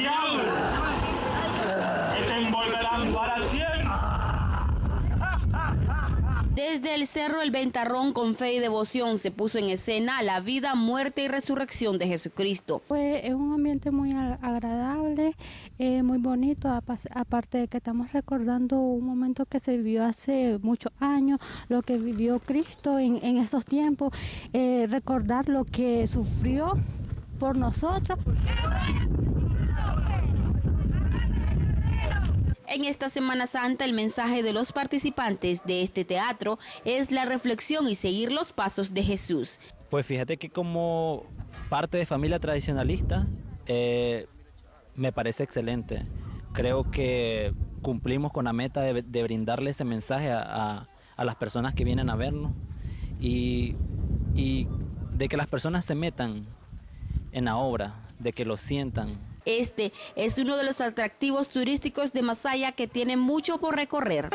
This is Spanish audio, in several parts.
demasiado. Que te envolverán para siempre. Desde el Cerro El Ventarrón, con fe y devoción, se puso en escena la vida, muerte y resurrección de Jesucristo. Pues es un ambiente muy agradable, eh, muy bonito, aparte de que estamos recordando un momento que se vivió hace muchos años, lo que vivió Cristo en, en esos tiempos, eh, recordar lo que sufrió por nosotros. En esta Semana Santa el mensaje de los participantes de este teatro es la reflexión y seguir los pasos de Jesús. Pues fíjate que como parte de familia tradicionalista eh, me parece excelente. Creo que cumplimos con la meta de, brindarle ese mensaje a, las personas que vienen a vernos y, y de que las personas se metan en la obra, de que lo sientan, este es uno de los atractivos turísticos de Masaya que tiene mucho por recorrer.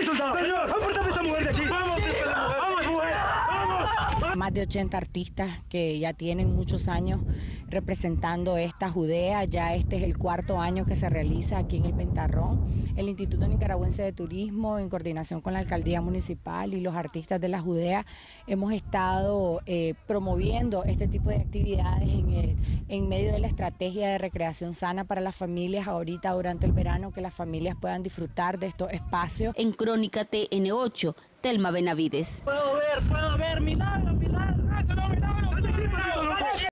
Más de 80 artistas que ya tienen muchos años representando esta Judea. Ya este es el cuarto año que se realiza aquí en el Pentarrón. El Instituto Nicaragüense de Turismo, en coordinación con la Alcaldía Municipal y los artistas de la Judea, hemos estado eh, promoviendo este tipo de actividades en, en medio de la estrategia de recreación sana para las familias ahorita durante el verano, que las familias puedan disfrutar de estos espacios. En Crónica TN8, Telma Benavides. Puedo ver, puedo ver, milagro,